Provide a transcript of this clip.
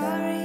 you're